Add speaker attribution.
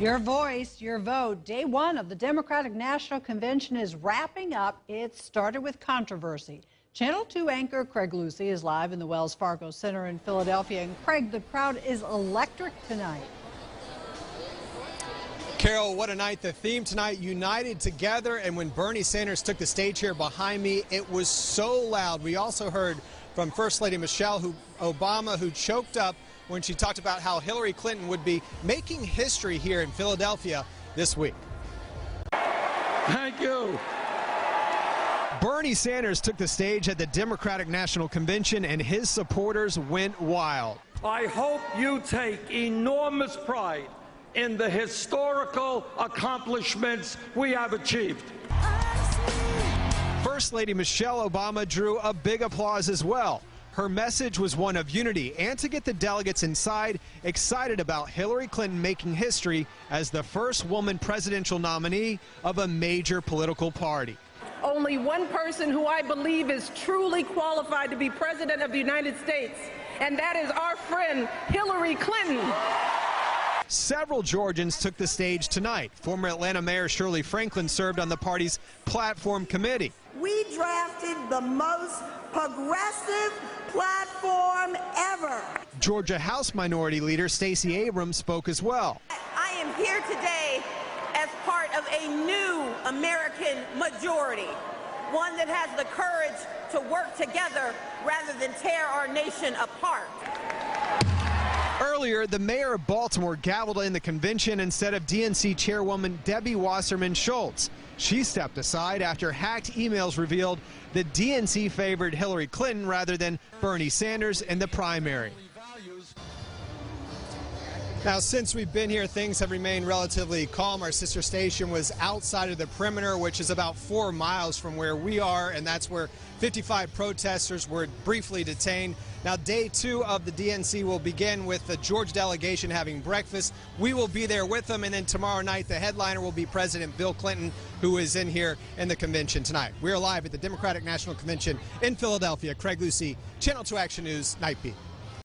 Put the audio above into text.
Speaker 1: Your voice, your vote. Day one of the Democratic National Convention is wrapping up. It started with controversy. Channel 2 anchor Craig Lucie is live in the Wells Fargo Center in Philadelphia. And Craig, the crowd is electric tonight.
Speaker 2: Carol, what a night. The theme tonight, United Together. And when Bernie Sanders took the stage here behind me, it was so loud. We also heard from First Lady Michelle who, Obama, who choked up when she talked about how Hillary Clinton would be making history here in Philadelphia this week.
Speaker 3: Thank you.
Speaker 2: Bernie Sanders took the stage at the Democratic National Convention, and his supporters went wild.
Speaker 3: I hope you take enormous pride in the historical accomplishments we have achieved.
Speaker 2: First Lady Michelle Obama drew a big applause as well. Her message was one of unity and to get the delegates inside excited about Hillary Clinton making history as the first woman presidential nominee of a major political party.
Speaker 4: Only one person who I believe is truly qualified to be president of the United States, and that is our friend Hillary Clinton.
Speaker 2: Several Georgians took the stage tonight. Former Atlanta Mayor Shirley Franklin served on the party's platform committee.
Speaker 5: We drafted the most progressive platform ever.
Speaker 2: Georgia House Minority Leader Stacey Abrams spoke as well.
Speaker 6: I am here today as part of a new American majority, one that has the courage to work together rather than tear our nation apart.
Speaker 2: Earlier, the mayor of Baltimore gavelled in the convention instead of DNC chairwoman Debbie Wasserman Schultz. She stepped aside after hacked emails revealed the DNC favored Hillary Clinton rather than Bernie Sanders in the primary. Now, since we've been here, things have remained relatively calm. Our sister station was outside of the perimeter, which is about four miles from where we are, and that's where 55 protesters were briefly detained. Now, day two of the DNC will begin with the Georgia delegation having breakfast. We will be there with them, and then tomorrow night, the headliner will be President Bill Clinton, who is in here in the convention tonight. We're live at the Democratic National Convention in Philadelphia. Craig Lucie, Channel 2 Action News, Night Beat.